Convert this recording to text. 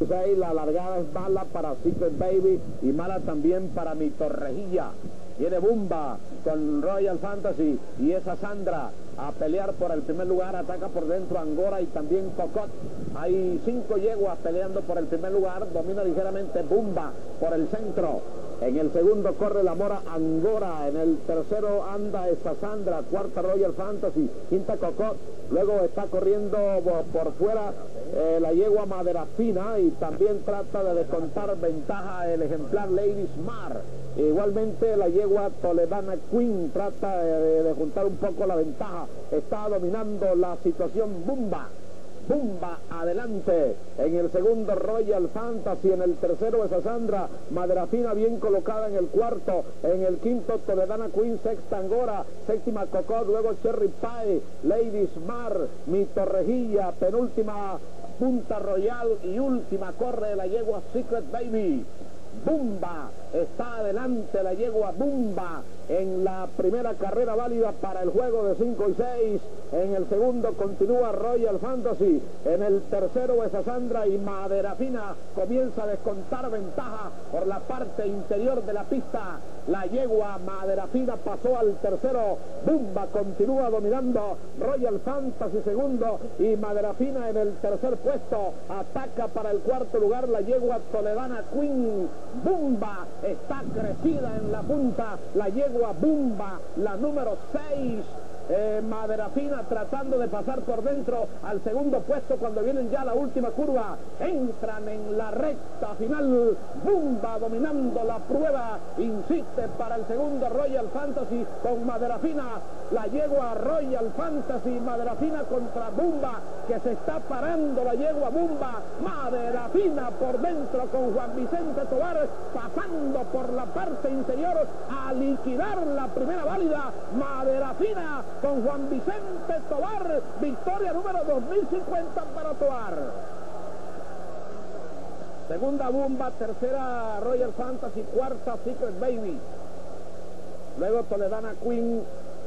la largada es mala para Secret Baby y mala también para mi Torrejilla. Viene Bumba con Royal Fantasy y esa Sandra a pelear por el primer lugar. Ataca por dentro Angora y también Cocot. Hay cinco yeguas peleando por el primer lugar. Domina ligeramente Bumba por el centro. En el segundo corre la Mora Angora. En el tercero anda esa Sandra. Cuarta Royal Fantasy. Quinta Cocot. Luego está corriendo por fuera eh, la yegua Madera Fina y también trata de descontar ventaja el ejemplar Lady Smart. Igualmente la yegua Toledana Queen trata de, juntar un poco la ventaja. Está dominando la situación Bumba. Bumba adelante. En el segundo Royal Fantasy. En el tercero esa Sandra. Maderafina bien colocada en el cuarto. En el quinto Toledana Queen. Sexta Angora. Séptima Cocó. Luego Cherry Pie. Lady Smart. Mi Torrejilla. Penúltima Punta Royal y última corre la yegua Secret Baby. Bumba, está adelante la yegua Bumba en la primera carrera válida para el juego de 5 y 6. En el segundo continúa Royal Fantasy. En el tercero esa Sandra y Maderafina comienza a descontar ventaja por la parte interior de la pista. La yegua Maderafina pasó al tercero. Bumba continúa dominando. Royal Fantasy segundo y Maderafina en el tercer puesto. Ataca para el cuarto lugar la yegua Toledana Queen. Bumba está crecida en la punta. La yegua Bumba, la número 6 eh, Madera Fina tratando de pasar por dentro al segundo puesto cuando vienen ya la última curva. Entran en la recta final. Bumba dominando la prueba. Insiste para el segundo Royal Fantasy con Madera Fina. La yegua Royal Fantasy. Madera Fina contra Bumba que se está parando la yegua Bumba. Madera Fina por dentro con Juan Vicente Tobar pasando por la parte interior a liquidar la primera válida. Madera Fina con Juan Vicente Tobar. Victoria número 2050 para Tobar. Segunda bomba, tercera Royal Fantasy, cuarta Secret Baby. Luego Toledana Queen